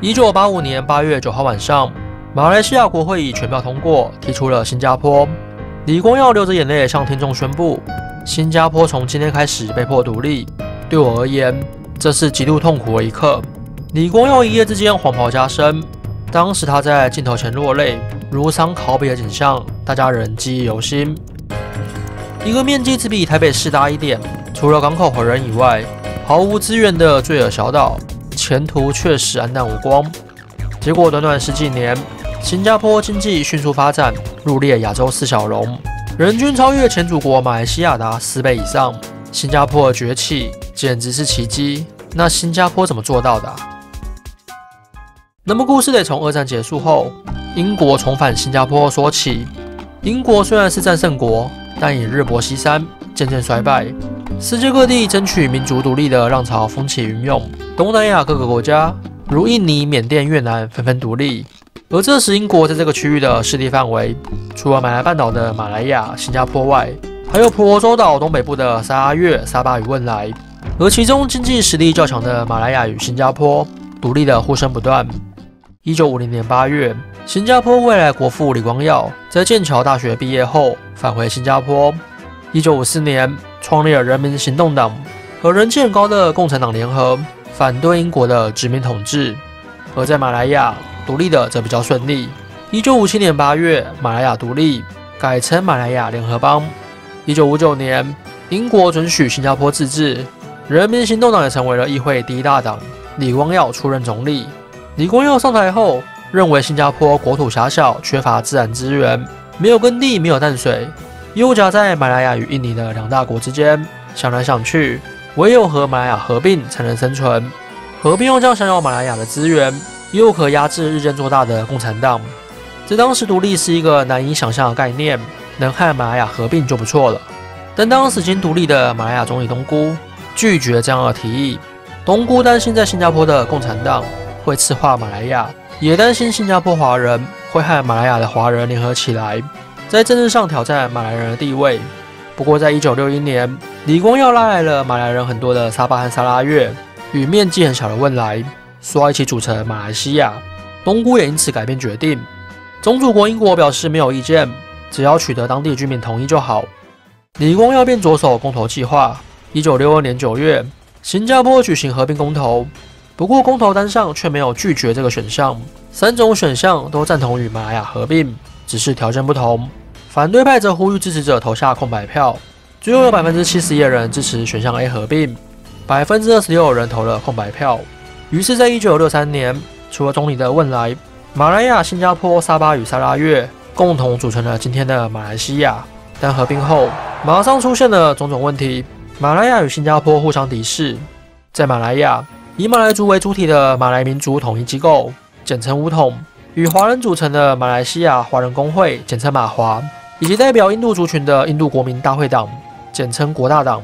一九八五年八月九号晚上，马来西亚国会议全票通过，提出了新加坡。李光耀流着眼泪向听众宣布：“新加坡从今天开始被迫独立。”对我而言，这是极度痛苦的一刻。李光耀一夜之间黄袍加身，当时他在镜头前落泪，如丧考妣的景象，大家仍记忆犹新。一个面积只比台北市大一点，除了港口和人以外，毫无资源的罪恶小岛，前途确实黯淡无光。结果短短十几年，新加坡经济迅速发展，入列亚洲四小龙，人均超越前祖国马来西亚达四倍以上。新加坡的崛起简直是奇迹。那新加坡怎么做到的？那么故事得从二战结束后，英国重返新加坡说起。英国虽然是战胜国，但已日薄西山，渐渐衰败。世界各地争取民族独立的浪潮风起云涌，东南亚各个国家如印尼、缅甸、越南纷纷独立。而这时，英国在这个区域的势力范围，除了马来半岛的马来亚、新加坡外，还有婆罗洲岛东北部的沙阿越、沙巴与汶莱。而其中经济实力较强的马来亚与新加坡，独立的呼声不断。一九五零年八月，新加坡未来国父李光耀在剑桥大学毕业后返回新加坡。一九五四年，创立了人民行动党和人气很高的共产党联合，反对英国的殖民统治。而在马来亚独立的则比较顺利。一九五七年八月，马来亚独立，改称马来亚联合邦。一九五九年，英国准许新加坡自治，人民行动党也成为了议会第一大党。李光耀出任总理。李光耀上台后，认为新加坡国土狭小，缺乏自然资源，没有耕地，没有淡水，又夹在马来亚与印尼的两大国之间，想来想去，唯有和马来亚合并才能生存。合并又将享有马来亚的资源，又可压制日渐做大的共产党。在当时，独立是一个难以想象的概念，能和马来亚合并就不错了。但当时已经独立的马来亚总理东姑拒绝这样的提议。东姑担心在新加坡的共产党。会赤化马来亚，也担心新加坡华人会和马来亚的华人联合起来，在政治上挑战马来人的地位。不过，在一九六一年，李光耀拉来了马来人很多的沙巴和沙拉越，与面积很小的汶莱，说要一起组成马来西亚。东姑也因此改变决定。宗主国英国表示没有意见，只要取得当地居民同意就好。李光耀便着手公投计划。一九六二年九月，新加坡举行合并公投。不过，公投单上却没有拒绝这个选项，三种选项都赞同与马来亚合并，只是条件不同。反对派则呼吁支持者投下空白票，最后有百分之七十一的人支持选项 A 合并，百分之二十六人投了空白票。于是，在一九六三年，除了总理的汶莱、马来亚、新加坡、沙巴与沙拉越共同组成了今天的马来西亚。但合并后，马上出现了种种问题。马来亚与新加坡互相敌视，在马来亚。以马来族为主体的马来民族统一机构，简称巫统，与华人组成的马来西亚华人工会，简称马华，以及代表印度族群的印度国民大会党，简称国大党，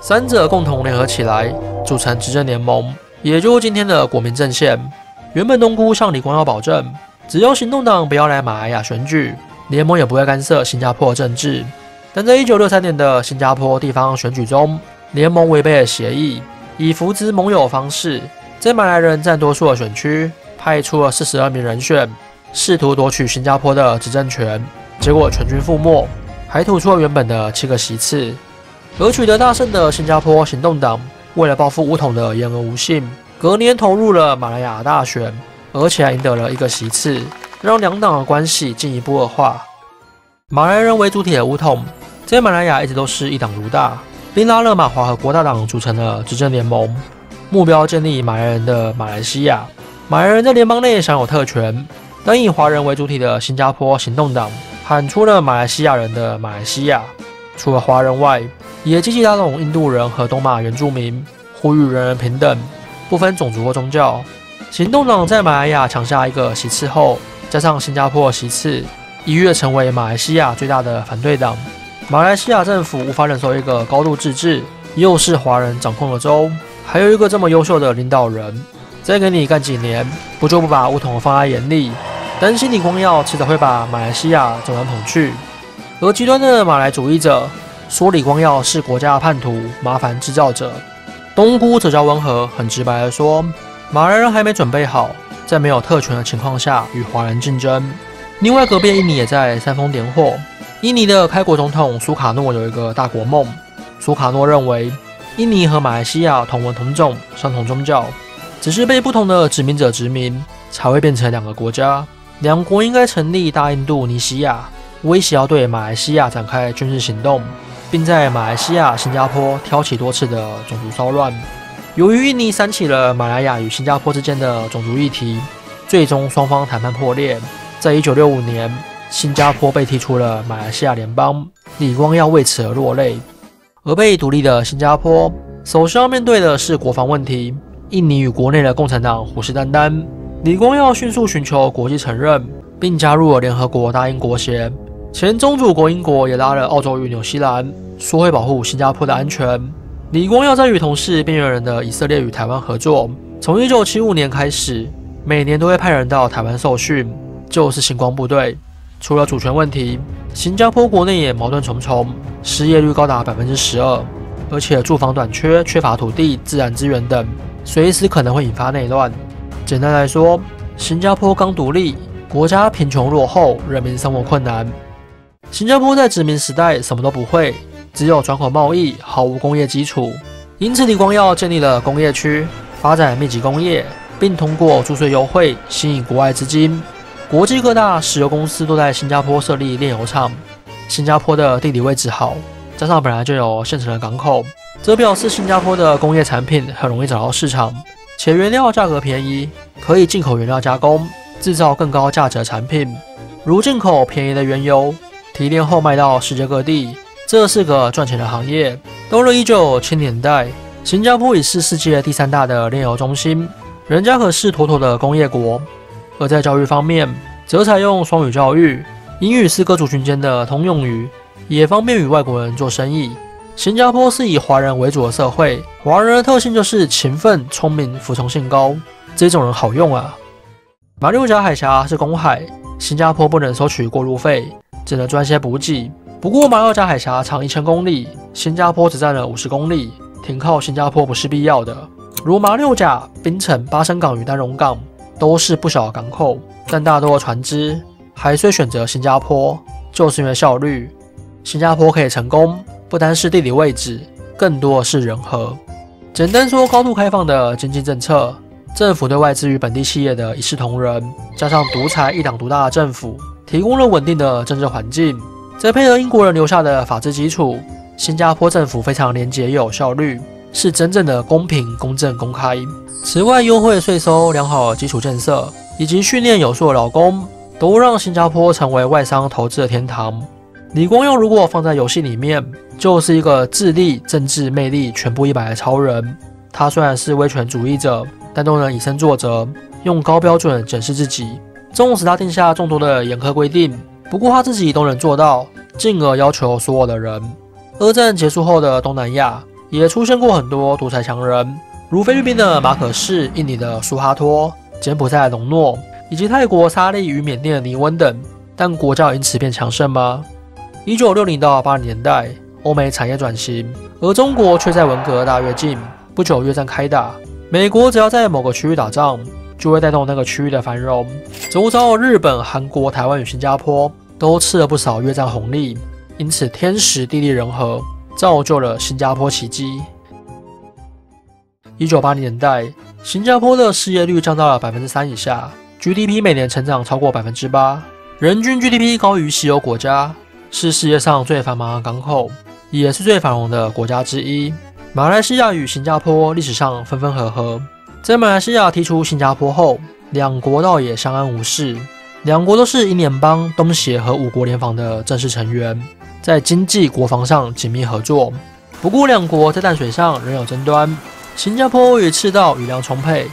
三者共同联合起来，组成执政联盟，也就是今天的国民阵线。原本东姑向李光耀保证，只要行动党不要来马来亚选举，联盟也不会干涉新加坡政治。但在一九六三年的新加坡地方选举中，联盟违背了协议。以扶植盟友方式，在马来人占多数的选区派出了四十二名人选，试图夺取新加坡的执政权，结果全军覆没，还吐出了原本的七个席次。而取得大胜的新加坡行动党，为了报复巫统的言而无信，隔年投入了马来亚大选，而且还赢得了一个席次，让两党的关系进一步恶化。马来人为主体的巫统，在马来亚一直都是一党独大。并拉勒马华和国大党组成了执政联盟，目标建立马来人的马来西亚。马来人在联邦内享有特权，但以华人为主体的新加坡行动党喊出了马来西亚人的马来西亚。除了华人外，也积极拉拢印度人和东马原住民，呼吁人人平等，不分种族或宗教。行动党在马来亚抢下一个席次后，加上新加坡席次，一跃成为马来西亚最大的反对党。马来西亚政府无法忍受一个高度自治、又是华人掌控的州，还有一个这么优秀的领导人，再给你干几年，不就不把乌统放在眼里？担心李光耀迟早会把马来西亚走完捧去。而极端的马来主义者说李光耀是国家的叛徒、麻烦制造者。东姑则较温和，很直白地说，马来人还没准备好，在没有特权的情况下与华人竞争。另外，隔壁印尼也在煽风点火。印尼的开国总统苏卡诺有一个大国梦。苏卡诺认为，印尼和马来西亚同文同种、相同宗教，只是被不同的殖民者殖民，才会变成两个国家。两国应该成立大印度尼西亚，威胁要对马来西亚展开军事行动，并在马来西亚、新加坡挑起多次的种族骚乱。由于印尼煽起了马来亚与新加坡之间的种族议题，最终双方谈判破裂。在一九六五年，新加坡被踢出了马来西亚联邦，李光耀为此而落泪。而被独立的新加坡，首先要面对的是国防问题。印尼与国内的共产党虎视眈眈。李光耀迅速寻求国际承认，并加入了联合国大英国协。前宗主国英国也拉了澳洲与纽西兰，说会保护新加坡的安全。李光耀在与同是边缘人的以色列与台湾合作。从1975年开始，每年都会派人到台湾受训，就是星光部队。除了主权问题，新加坡国内也矛盾重重，失业率高达百分之十二，而且住房短缺、缺乏土地、自然资源等，随时可能会引发内乱。简单来说，新加坡刚独立，国家贫穷落后，人民生活困难。新加坡在殖民时代什么都不会，只有转口贸易，毫无工业基础。因此，李光耀建立了工业区，发展密集工业，并通过注税优惠吸引国外资金。国际各大石油公司都在新加坡设立炼油厂。新加坡的地理位置好，加上本来就有现成的港口，则表示新加坡的工业产品很容易找到市场。且原料价格便宜，可以进口原料加工，制造更高价值的产品，如进口便宜的原油，提炼后卖到世界各地，这是个赚钱的行业。到了一九七年代，新加坡已是世界第三大的炼油中心，人家可是妥妥的工业国。而在教育方面，则采用双语教育，英语是各族群间的通用语，也方便与外国人做生意。新加坡是以华人为主的社会，华人的特性就是勤奋、聪明、服从性高，这种人好用啊。马六甲海峡是公海，新加坡不能收取过路费，只能赚些补给。不过马六甲海峡长一千公里，新加坡只占了五十公里，停靠新加坡不是必要的。如马六甲、槟城、巴生港与丹戎港都是不小的港口，但大多的船只还是选择新加坡，就是因为效率。新加坡可以成功。不单是地理位置，更多是人和。简单说，高度开放的经济政策，政府对外资与本地企业的一视同仁，加上独裁一党独大的政府，提供了稳定的政治环境，再配合英国人留下的法治基础，新加坡政府非常廉洁又有效率，是真正的公平、公正、公开。此外，优惠税收、良好基础建设以及训练有素的劳工，都让新加坡成为外商投资的天堂。李光耀如果放在游戏里面，就是一个智力、政治魅力全部一百的超人。他虽然是威权主义者，但都能以身作则，用高标准检视自己。纵使他定下众多的严苛规定，不过他自己都能做到，进而要求所有的人。二战结束后的东南亚也出现过很多独裁强人，如菲律宾的马可仕、印尼的苏哈托、柬埔寨的隆诺，以及泰国沙利与缅甸的尼温等。但国家因此变强盛吗？一九六零到八零年代，欧美产业转型，而中国却在文革大跃进。不久，越战开打，美国只要在某个区域打仗，就会带动那个区域的繁荣。周遭日本、韩国、台湾与新加坡都吃了不少越战红利，因此天时地利人和，造就了新加坡奇迹。一九八零年代，新加坡的失业率降到了百分之三以下，GDP 每年成长超过百分之八，人均 GDP 高于西欧国家。是世界上最繁忙的港口，也是最繁荣的国家之一。马来西亚与新加坡历史上分分合合，在马来西亚踢出新加坡后，两国倒也相安无事。两国都是英联邦、东协和五国联防的正式成员，在经济、国防上紧密合作。不过，两国在淡水上仍有争端。新加坡与赤道，雨量充沛，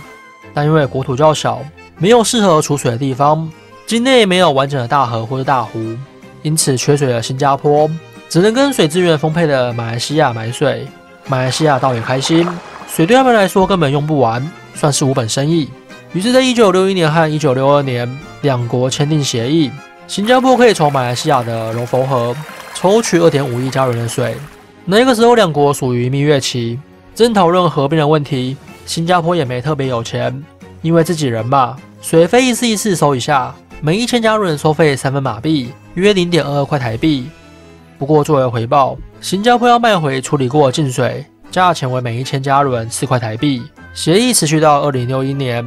但因为国土较小，没有适合储水的地方，境内没有完整的大河或者大湖。因此，缺水的新加坡只能跟水资源丰沛的马来西亚买水。马来西亚倒也开心，水对他们来说根本用不完，算是无本生意。于是，在一九六一年和一九六二年，两国签订协议，新加坡可以从马来西亚的柔佛河抽取二点五亿加仑的水。那个时候，两国属于蜜月期，正讨论合并的问题。新加坡也没特别有钱，因为自己人嘛，水费一次一次收一下，每一千加仑收费三分马币，约零点二二块台币。不过作为回报，新加坡要卖回处理过的净水，价钱为每一千加仑四块台币。协议持续到二零六一年，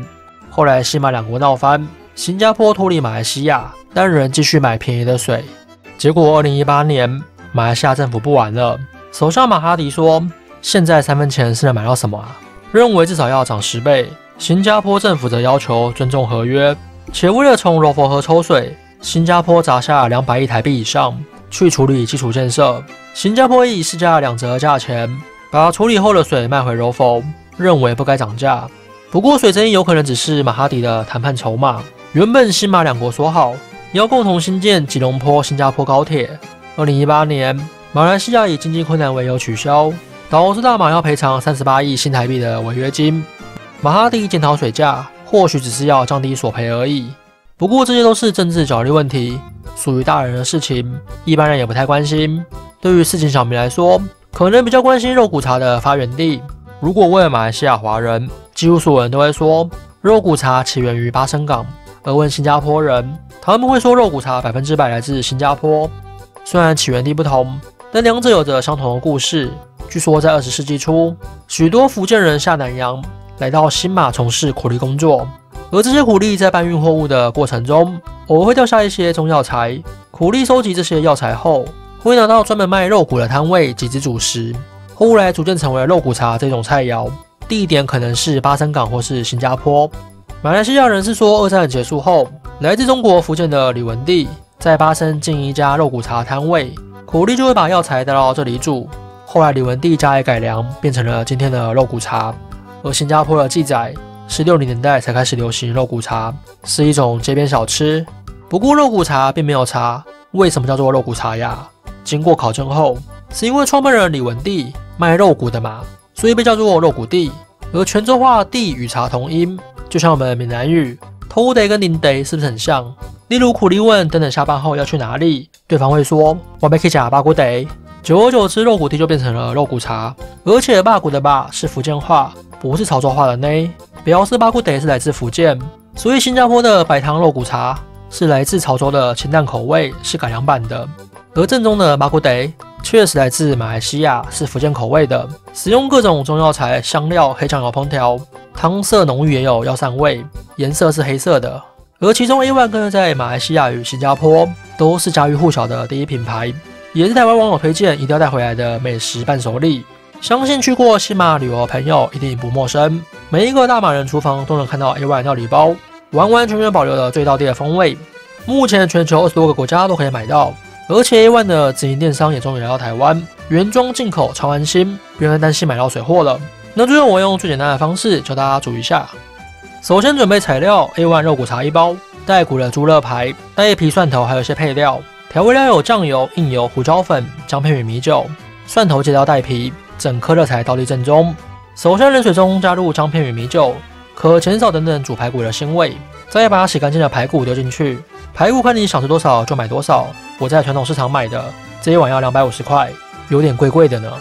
后来西马两国闹翻，新加坡脱离马来西亚，但仍继续买便宜的水。结果二零一八年，马来西亚政府不玩了，首相马哈迪说：“现在三分钱是能买到什么啊？”认为至少要涨十倍。新加坡政府则要求尊重合约，且为了从柔佛河抽水，新加坡砸下两百亿台币以上去处理基础建设。新加坡以市价两折价钱把处理后的水卖回柔佛，认为不该涨价。不过水争议有可能只是马哈迪的谈判筹码。原本新马两国说好要共同新建吉隆坡新加坡高铁，二零一八年马来西亚以经济困难为由取消，导致大马要赔偿三十八亿新台币的违约金。马哈迪检讨水价，或许只是要降低索赔而已。不过这些都是政治角力问题，属于大人的事情，一般人也不太关心。对于市井小民来说，可能比较关心肉骨茶的发源地。如果问马来西亚华人，几乎所有人都会说肉骨茶起源于巴生港；而问新加坡人，他们会说肉骨茶百分之百来自新加坡。虽然起源地不同，但两者有着相同的故事。据说在二十世纪初，许多福建人下南洋。来到新马从事苦力工作，而这些苦力在搬运货物的过程中，偶尔会掉下一些中药材。苦力收集这些药材后，会拿到专门卖肉骨的摊位集资煮食，后来逐渐成为肉骨茶这种菜肴。地点可能是巴生港或是新加坡。马来西亚人是说，二战结束后，来自中国福建的李文帝在巴生经营一家肉骨茶摊位，苦力就会把药材带到这里煮。后来李文帝加以改良，变成了今天的肉骨茶。而新加坡的记载是六零年代才开始流行肉骨茶，是一种街边小吃。不过肉骨茶并没有茶，为什么叫做肉骨茶呀？经过考证后，是因为创办人李文帝卖肉骨的嘛，所以被叫做肉骨地。而泉州话“地”与茶同音，就像我们闽南语“偷得”跟“零得”是不是很像？例如苦力问等等下班后要去哪里，对方会说“我们可以讲八骨得”。久而久之，肉骨地就变成了肉骨茶，而且“八骨”的“八”是福建话。不是潮州话的呢，表示巴库德是来自福建，所以新加坡的白汤肉骨茶是来自潮州的清淡口味，是改良版的。而正宗的巴库德确实来自马来西亚，是福建口味的，使用各种中药材、香料、黑酱油烹调，汤色浓郁，也有药膳味，颜色是黑色的。而其中 A One 更是在马来西亚与新加坡都是家喻户晓的第一品牌，也是台湾网友推荐一定要带回来的美食伴手礼。相信去过西马旅游的朋友一定不陌生，每一个大马人厨房都能看到 A One 料理包，完完全全保留了最道地的风味。目前全球二十多个国家都可以买到，而且 A One 的直营电商也终于来到台湾，原装进口超安心，不用担心买到水货了。那最后我用最简单的方式教大家煮一下。首先准备材料：A One 肉骨茶一包，带骨的猪肋排，带一皮蒜头，还有一些配料。调味料有酱油、硬油、胡椒粉、姜片与米酒。蒜头切掉带皮。整颗热才倒立正中，首先冷水中加入姜片与米酒，可减少等等煮排骨的腥味。再把洗干净的排骨丢进去，排骨看你想吃多少就买多少。我在传统市场买的，这一碗要两百五十块，有点贵贵的呢。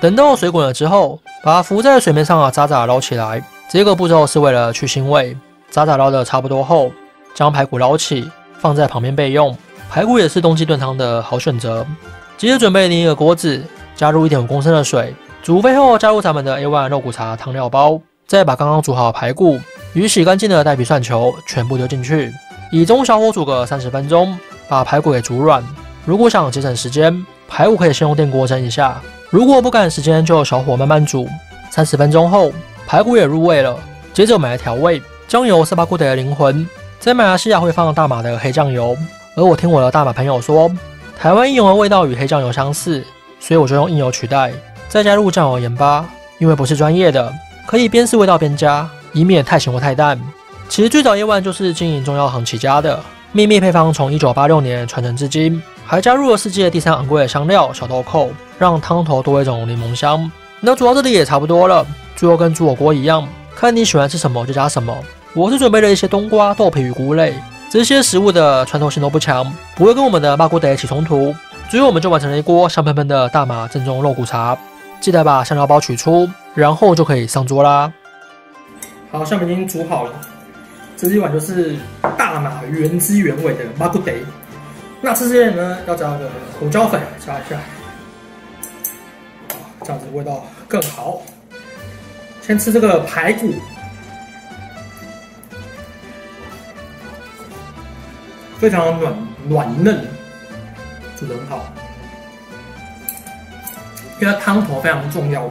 等到水滚了之后，把浮在水面上的渣渣捞起来。这个步骤是为了去腥味。渣渣捞的差不多后，将排骨捞起，放在旁边备用。排骨也是冬季炖汤的好选择。接着准备另一个锅子，加入一点五公升的水。煮沸后，加入咱们的 A One 肉骨茶汤料包，再把刚刚煮好的排骨与洗干净的带皮蒜球全部丢进去，以中小火煮个三十分钟，把排骨给煮软。如果想节省时间，排骨可以先用电锅蒸一下；如果不赶时间，就小火慢慢煮。三十分钟后，排骨也入味了。接着我们来调味，酱油是巴古德的灵魂，在马来西亚会放大马的黑酱油，而我听我的大马朋友说，台湾印油的味道与黑酱油相似，所以我就用印油取代。再加入酱油、盐巴，因为不是专业的，可以边试味道边加，以免太咸或太淡。其实最早叶万就是经营中药行起家的，秘密配方从一九八六年传承至今，还加入了世界第三昂贵的香料小豆蔻，让汤头多一种柠檬香。那煮到这里也差不多了，最后跟煮火锅一样，看你喜欢吃什么就加什么。我是准备了一些冬瓜、豆皮与菇类，这些食物的穿透性都不强，不会跟我们的麻锅得起冲突。最后我们就完成了一锅香喷喷的大马正宗肉骨茶。记得把香料包取出，然后就可以上桌啦。好，下面已经煮好了，这一碗就是大马原汁原味的马古 day。那吃之前呢，要加个胡椒粉，加一下，这样子味道更好。先吃这个排骨，非常软软嫩，煮的很好。因为它汤头非常重要，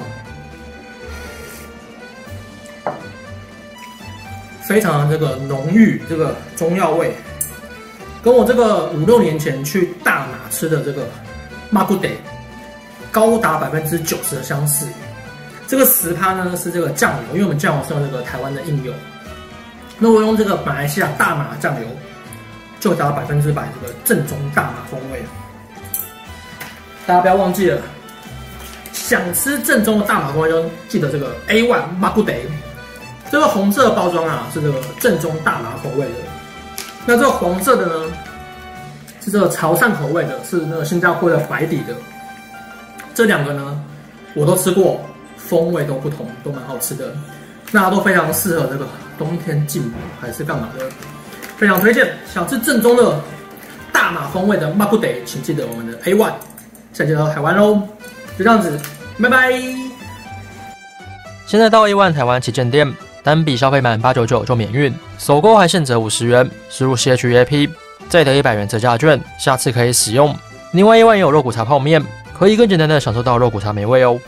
非常的这个浓郁，这个中药味，跟我这个五六年前去大马吃的这个马古得高达百分之九十的相似。这个十趴呢是这个酱油，因为我们酱油是用这个台湾的硬油，那我用这个马来西亚大马酱油，就达到百分之百这个正宗大马风味。大家不要忘记了。想吃正宗的大马风味，就记得这个 A One 马古 day。这个红色的包装啊，是这个正宗大马口味的。那这个黄色的呢，是这个潮汕口味的，是那个新加坡的白底的。这两个呢，我都吃过，风味都不同，都蛮好吃的。那都非常适合这个冬天进补还是干嘛的，非常推荐。想吃正宗的大马风味的马古 day，请记得我们的 A One。下期到台湾喽，就这样子。拜拜！现在到一万台湾旗舰店，单笔消费满八九九就免运，首购还现折五十元，输入 C H A P 再得一百元折价券，下次可以使用。另外一万也有肉骨茶泡面，可以更简单的享受到肉骨茶美味哦。